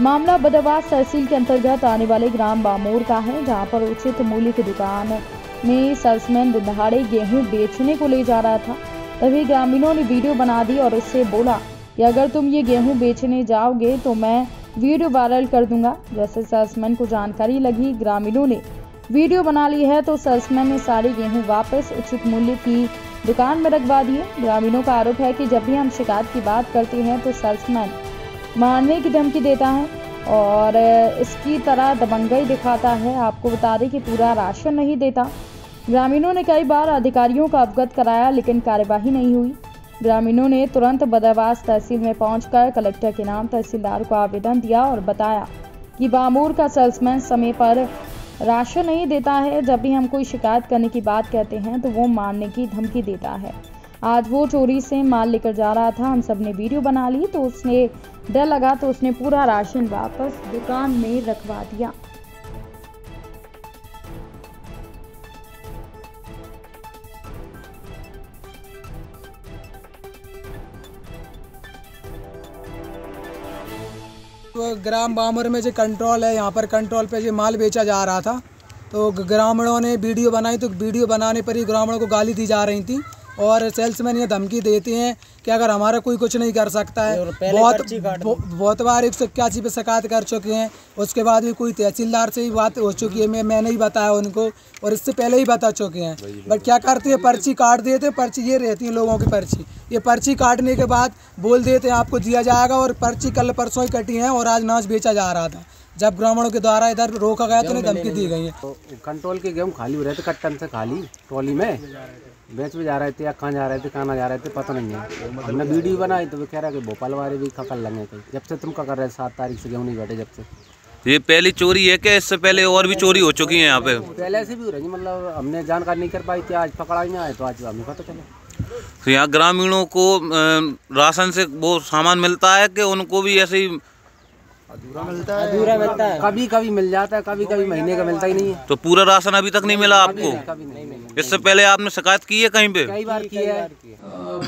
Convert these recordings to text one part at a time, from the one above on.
मामला बदवास तहसील के अंतर्गत आने वाले ग्राम बामोर का है, जहाँ पर उचित मूल्य की दुकान में सेल्समैन दिहाड़े गेहूँ बेचने को ले जा रहा था। तभी ग्रामीणों ने वीडियो बना दी और उससे बोला, कि अगर तुम ये गेहूँ बेचने जाओगे तो मैं वीडियो वायरल कर दूँगा। जैसे सेल्समैन को जानकारी लगी, ग्रामीणों ने वीडियो बना ली है तो सेल्समैन ने सारे गेहूँ वापस उचित मूल्य की दुकान में रखवा दिए। ग्रामीणों का आरोप है कि जब भी हम शिकायत की बात करते हैं तो सेल्समैन मारने की धमकी देता है और इसकी तरह दबंगई दिखाता है। आपको बता दें कि पूरा राशन नहीं देता। ग्रामीणों ने कई बार अधिकारियों का अवगत कराया, लेकिन कार्यवाही नहीं हुई। ग्रामीणों ने तुरंत बदरवास तहसील में पहुंचकर कलेक्टर के नाम तहसीलदार को आवेदन दिया और बताया कि बामूर का सेल्समैन समय पर राशन नहीं देता है। जब भी हम कोई शिकायत करने की बात कहते हैं तो वो मारने की धमकी देता है। आज वो चोरी से माल लेकर जा रहा था। हम सबने वीडियो बना ली तो उसने डर लगा तो उसने पूरा राशन वापस दुकान में रखवा दिया। ग्राम बामर में जो कंट्रोल है, यहाँ पर कंट्रोल पे जो माल बेचा जा रहा था तो ग्रामीणों ने वीडियो बनाई तो वीडियो बनाने पर ही ग्रामीणों को गाली दी जा रही थी। और सेल्समैन ये धमकी देते हैं कि अगर हमारा कोई कुछ नहीं कर सकता है बहुत बहुत बार एक सौ इक्यासी पे शिकायत कर चुके हैं उसके बाद भी कोई तहसीलदार से ही बात हो चुकी है मैं मैंने ही बताया उनको और इससे पहले ही बता चुके हैं। बट क्या करते हैं पर्ची काट देते हैं पर्ची ये रहती है लोगों की पर्ची। ये पर्ची काटने के बाद बोल देते हैं आपको दिया जाएगा और पर्ची कल परसों ही कटी है और आज नाच बेचा जा रहा था। जब ग्रामीणों के द्वारा इधर रोका गया तो उन्हें धमकी दी गई है। तो कंट्रोल के गेहूँ खाली हो रहे थे कट्टन से खाली ट्रॉली में। बेच में जा रहे थे या कहाँ जा रहे थे कहाँ ना जा रहे थे पता नहीं है। हमने वीडियो बनाई तो वो कह रहा है कि भोपाल वाले भी खकल लगे थे जब से तुम का कर रहे सात तारीख से गेहूँ नहीं बैठे जब से? ये पहली चोरी है कि इससे पहले और भी चोरी हो चुकी है यहाँ पे? पहले से भी हो रही मतलब हमने जानकारी नहीं कर पाई थी आज पकड़ा ही नहीं आए तो आज हमें पता चला। तो यहाँ ग्रामीणों को राशन से वो सामान मिलता है कि उनको भी ऐसे ही अधूरा मिलता है। कभी कभी मिल जाता है कभी कभी महीने का मिलता ही नहीं है। तो पूरा राशन अभी तक नहीं मिला आपको? मिलता इससे पहले आपने शिकायत की है कहीं पे? कई बार की है।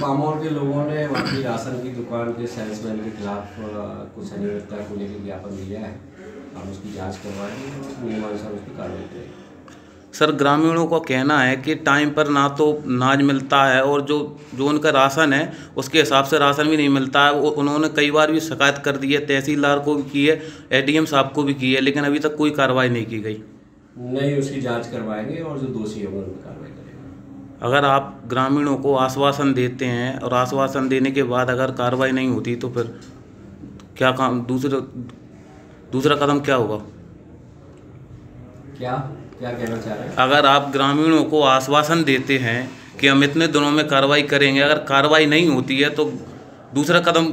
पामोर के लोगों ने वहाँ की राशन की दुकान के सेल्समैन के खिलाफ कुछ अनियमितता को लेकर ज्ञापन दिया है। हम उसकी जाँच करवाएँगे नियमानुसार उसकी कार्रवाई करेंगे। सर ग्रामीणों का कहना है कि टाइम पर ना तो नाज मिलता है और जो जो उनका राशन है उसके हिसाब से राशन भी नहीं मिलता है। वो उन्होंने कई बार भी शिकायत कर दी है तहसीलदार को भी की है एडीएम साहब को भी की है लेकिन अभी तक कोई कार्रवाई नहीं की गई। नहीं उसकी जाँच करवाएँगे और जो दोषी है उन पर कार्रवाई करेंगे। अगर आप ग्रामीणों को आश्वासन देते हैं और आश्वासन देने के बाद अगर कार्रवाई नहीं होती तो फिर क्या काम दूसरा दूसरा कदम क्या होगा? क्या क्या कहना चाह रहे हैं? अगर आप ग्रामीणों को आश्वासन देते हैं कि हम इतने दिनों में कार्रवाई करेंगे अगर कार्रवाई नहीं होती है तो दूसरा कदम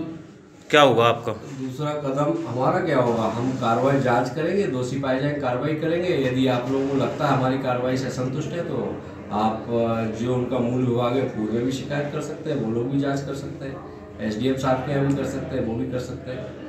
क्या होगा आपका? दूसरा कदम हमारा क्या होगा? हम कार्रवाई जाँच करेंगे दोषी पाए जाए कार्रवाई करेंगे। यदि आप लोगों को लगता है हमारी कार्रवाई से संतुष्ट है तो आप जो उनका मूल विभाग है पूर्व में भी शिकायत कर सकते हैं वो लोग भी जाँच कर सकते हैं। एसडीएम साहब के यहाँ भी कर सकते हैं वो भी कर सकते हैं।